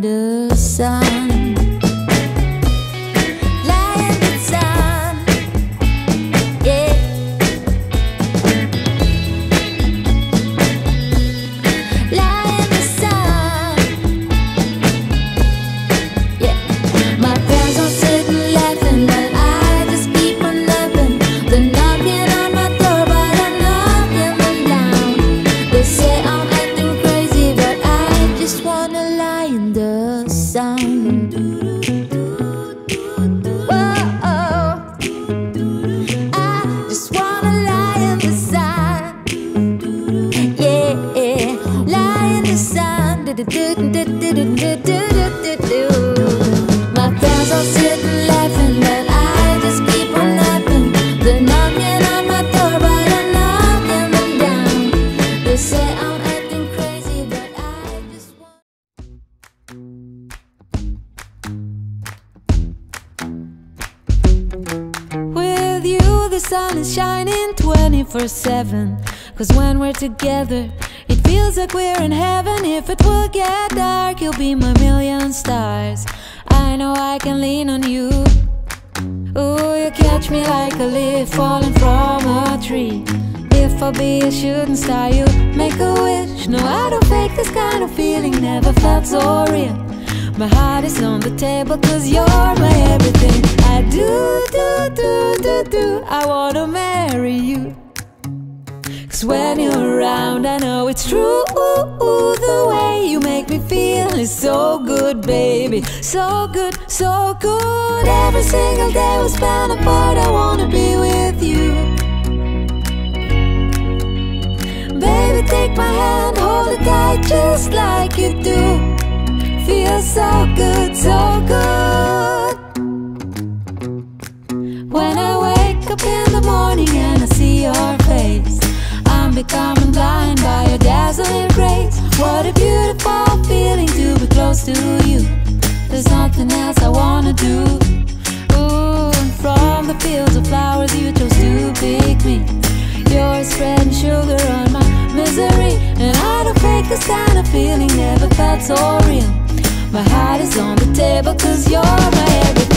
the sun. My friends are sitting laughing, but I just keep on laughing. They're knocking on my door, but I'm knocking them down. They say I'm acting crazy, but I just want. With you, the sun is shining 24 7. Cause when we're together, it feels like we're in heaven. If it will get dark, you'll be my million stars. I know I can lean on you. Ooh, you catch me like a leaf falling from a tree. If I be a shooting star, you make a wish. No, I don't fake this kind of feeling, never felt so real. My heart is on the table, cause you're my everything. I do, do, do, do, do. I wanna marry you. Cause when you're around, I know it's true. The way you make me feel is so good, baby. So good, so good. Every single day we spend apart, I wanna be with you. Baby, take my hand, hold it tight just like you do. Feels so good, so good. When I wake up in the morning and I see your face, I'm becoming to you. There's nothing else I wanna do. Ooh, and from the fields of flowers you chose to pick me. You're spreading sugar on my misery, and I don't fake this kind of feeling. Never felt so real. My heart is on the table, cause you're my everything.